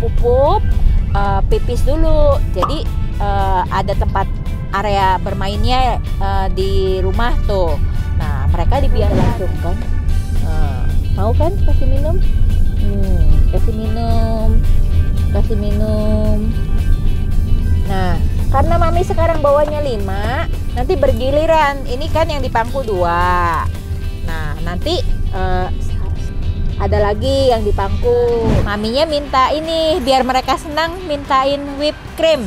pupuk, uh, pipis dulu. Jadi uh, ada tempat area bermainnya uh, di rumah tuh. Nah mereka dibiarkan langsung kan. Uh, mau kan kasih minum? Hmm, kasih minum, kasih minum. Nah karena mami sekarang bawanya 5 nanti bergiliran ini kan yang di pangku dua nah nanti uh, ada lagi yang di pangku. Maminya minta ini biar mereka senang mintain whipped cream.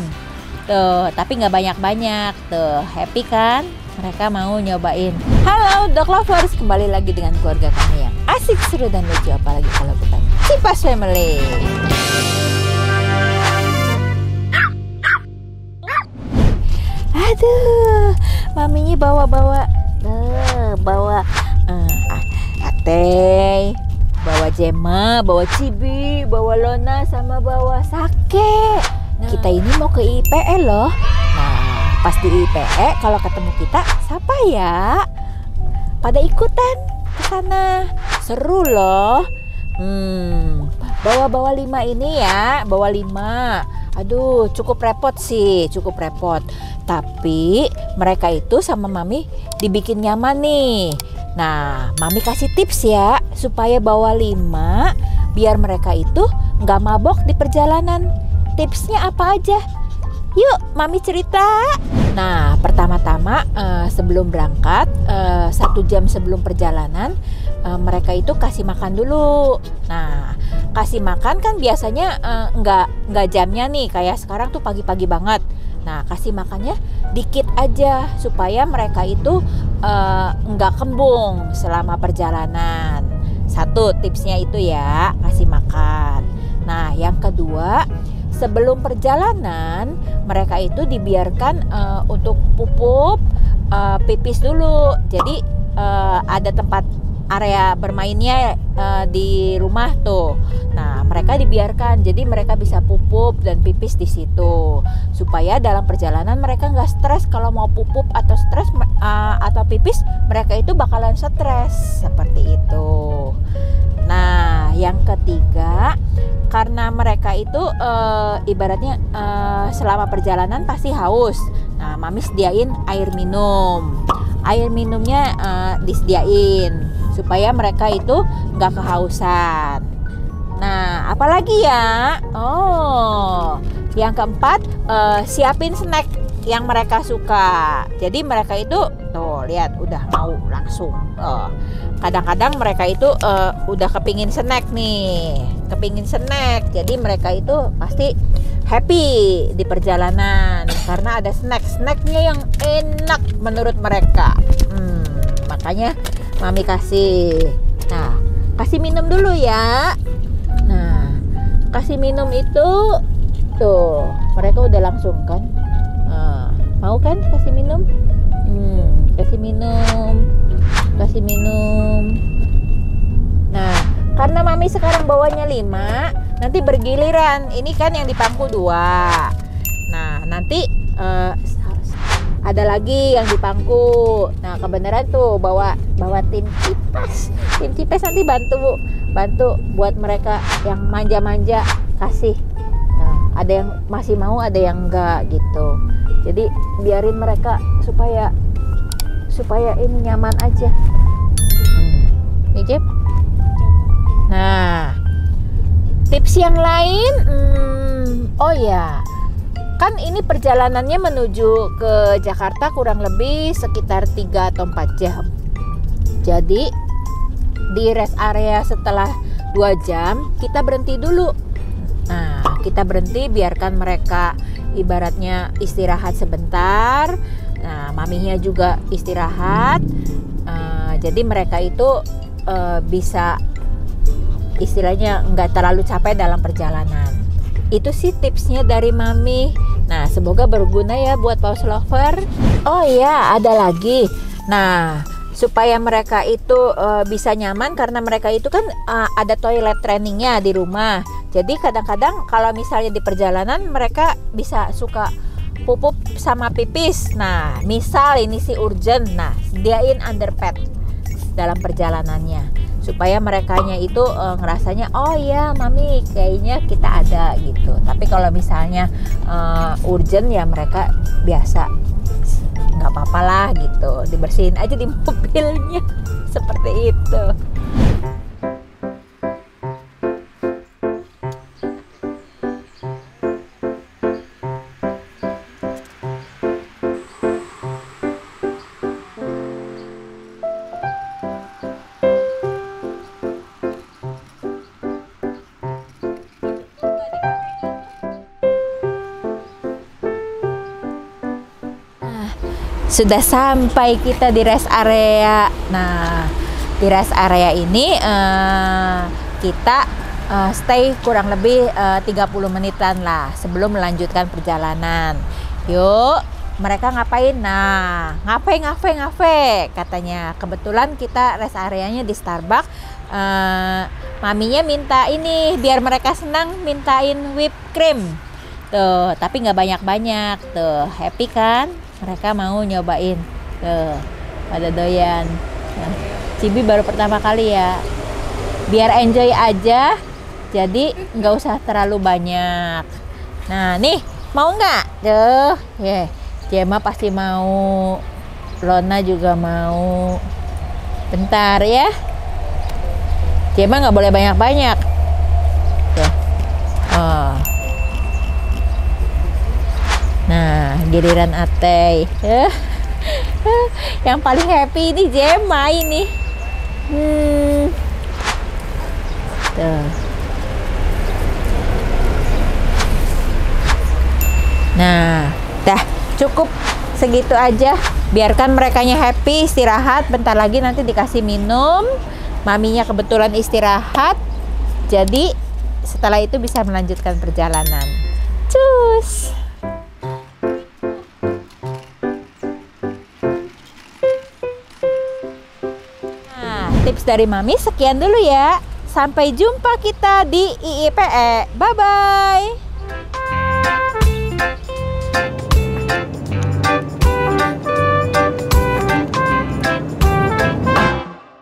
Tuh tapi nggak banyak-banyak. Tuh happy kan? Mereka mau nyobain. Halo dog lovers. Kembali lagi dengan keluarga kami yang asik seru dan lucu. Apalagi kalau bukan Cipas Family. Aduh maminya bawa-bawa. Uh, bawa uh, ate bawa jema bawa cibi bawa lona sama bawa sake nah. kita ini mau ke IPE loh nah pas di IPE kalau ketemu kita siapa ya pada ikutan ke sana seru loh hmm bawa-bawa lima ini ya bawa lima Aduh, cukup repot sih, cukup repot. Tapi mereka itu sama mami dibikin nyaman nih. Nah, mami kasih tips ya supaya bawa lima biar mereka itu nggak mabok di perjalanan. Tipsnya apa aja? Yuk, mami cerita. Nah, pertama-tama uh, sebelum berangkat, uh, satu jam sebelum perjalanan, uh, mereka itu kasih makan dulu. Nah, kasih makan kan biasanya nggak nggak jamnya nih, kayak sekarang tuh pagi-pagi banget. Nah, kasih makannya dikit aja supaya mereka itu uh, nggak kembung selama perjalanan. Satu tipsnya itu ya, kasih makan. Nah, yang kedua sebelum perjalanan mereka itu dibiarkan uh, untuk pupuk uh, pipis dulu jadi uh, ada tempat area bermainnya uh, di rumah tuh. Nah, mereka dibiarkan, jadi mereka bisa pupuk dan pipis di situ, supaya dalam perjalanan mereka nggak stres kalau mau pupuk atau stres uh, atau pipis, mereka itu bakalan stres seperti itu. Nah, yang ketiga, karena mereka itu uh, ibaratnya uh, selama perjalanan pasti haus. Nah, mami sediain air minum. Air minumnya uh, disediain supaya mereka itu nggak kehausan. Nah, apalagi ya? Oh, yang keempat uh, siapin snack yang mereka suka. Jadi mereka itu tuh lihat udah mau langsung. Uh, kadang-kadang mereka itu uh, udah kepingin snack nih kepingin snack jadi mereka itu pasti happy di perjalanan karena ada snack snacknya yang enak menurut mereka hmm, makanya mami kasih nah kasih minum dulu ya kasih minum itu. Tuh mereka udah langsung kan? Nah, mau kan kasih minum? Hmm, kasih minum kasih minum. Nah karena mami sekarang bawanya 5 nanti bergiliran. Ini kan yang di pangku dua. Nah nanti uh, ada lagi yang di pangku. Nah kebenaran tuh bawa bawa tim cipas tim cipas nanti bantu bantu buat mereka yang manja-manja kasih. Nah ada yang masih mau ada yang enggak gitu. Jadi biarin mereka supaya supaya ini nyaman aja. Hmm. nih nah tips yang lain hmm, oh ya kan ini perjalanannya menuju ke Jakarta kurang lebih sekitar 3 atau 4 jam jadi di rest area setelah 2 jam kita berhenti dulu nah kita berhenti biarkan mereka ibaratnya istirahat sebentar Nah, maminya juga istirahat. Uh, jadi mereka itu uh, bisa istilahnya nggak terlalu capek dalam perjalanan. Itu sih tipsnya dari mami. Nah, semoga berguna ya buat paus lover. Oh iya, ada lagi. Nah, supaya mereka itu uh, bisa nyaman karena mereka itu kan uh, ada toilet trainingnya di rumah. Jadi kadang-kadang kalau misalnya di perjalanan mereka bisa suka pupuk sama pipis. Nah, misal ini si urgent, nah sediain underpad dalam perjalanannya supaya merekanya itu uh, ngerasanya oh ya mami kayaknya kita ada gitu. Tapi kalau misalnya uh, urgent ya mereka biasa nggak apa-apa lah gitu. Dibersihin aja di mobilnya. Seperti itu sudah sampai kita di rest area. Nah, di rest area ini uh, kita uh, stay kurang lebih eh, uh, 30 menitan lah sebelum melanjutkan perjalanan. Yuk, mereka ngapain? Nah, ngapain ngapain ngapain katanya. Kebetulan kita rest areanya di Starbucks. Uh, maminya minta ini biar mereka senang mintain whipped cream. Tuh, tapi nggak banyak-banyak. Tuh, happy kan? mereka mau nyobain. Tuh pada doyan. Nah, Cibi baru pertama kali ya. Biar enjoy aja jadi nggak usah terlalu banyak. Nah nih mau nggak? Tuh ya yeah. Jema pasti mau. Lona juga mau. Bentar ya. Jema nggak boleh banyak-banyak giliran Atei. Yang paling happy ini Jema ini. Hmm. Tuh. Nah, dah cukup segitu aja. Biarkan mereka happy, istirahat. Bentar lagi nanti dikasih minum. Maminya kebetulan istirahat. Jadi setelah itu bisa melanjutkan perjalanan. Cus. Tips dari Mami sekian dulu ya. Sampai jumpa kita di IIPE. Bye-bye.